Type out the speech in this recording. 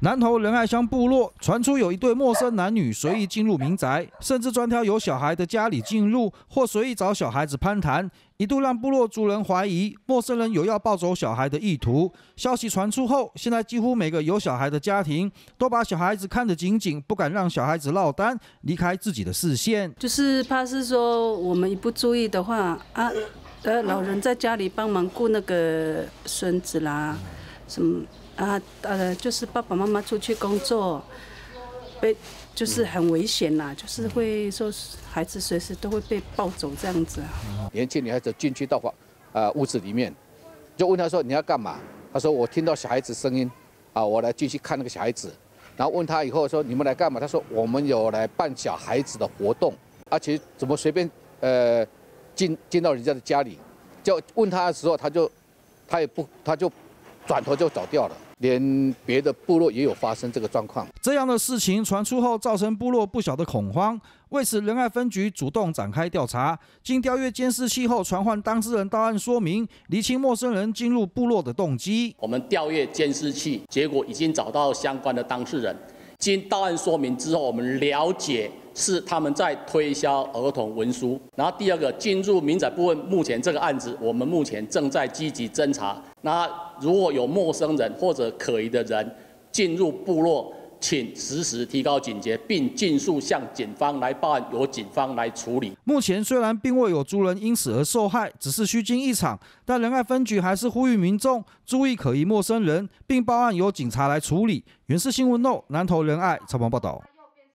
南投仁爱乡部落传出有一对陌生男女随意进入民宅，甚至专挑有小孩的家里进入，或随意找小孩子攀谈，一度让部落族人怀疑陌生人有要抱走小孩的意图。消息传出后，现在几乎每个有小孩的家庭都把小孩子看得紧紧，不敢让小孩子落单离开自己的视线。就是怕是说我们一不注意的话啊，呃，老人在家里帮忙顾那个孙子啦，什么。啊，呃，就是爸爸妈妈出去工作，被就是很危险呐，就是会说孩子随时都会被抱走这样子。年轻女孩子进去到房，呃，屋子里面，就问他说你要干嘛？他说我听到小孩子声音，啊，我来继续看那个小孩子。然后问他以后说你们来干嘛？他说我们有来办小孩子的活动，而且怎么随便呃进进到人家的家里？就问他的时候，他就他也不他就转头就走掉了。连别的部落也有发生这个状况，这样的事情传出后，造成部落不小的恐慌。为此，仁爱分局主动展开调查，经调阅监视器后，传唤当事人到案说明，厘清陌生人进入部落的动机。我们调阅监视器，结果已经找到相关的当事人。经到案说明之后，我们了解是他们在推销儿童文书。然后第二个进入民宅部分，目前这个案子我们目前正在积极侦查。那如果有陌生人或者可疑的人进入部落，请实时提高警觉，并尽速向警方来报案，由警方来处理。目前虽然并未有族人因此而受害，只是虚惊一场，但仁爱分局还是呼吁民众注意可疑陌生人，并报案由警察来处理。原是新闻 No 南投仁爱采访报道。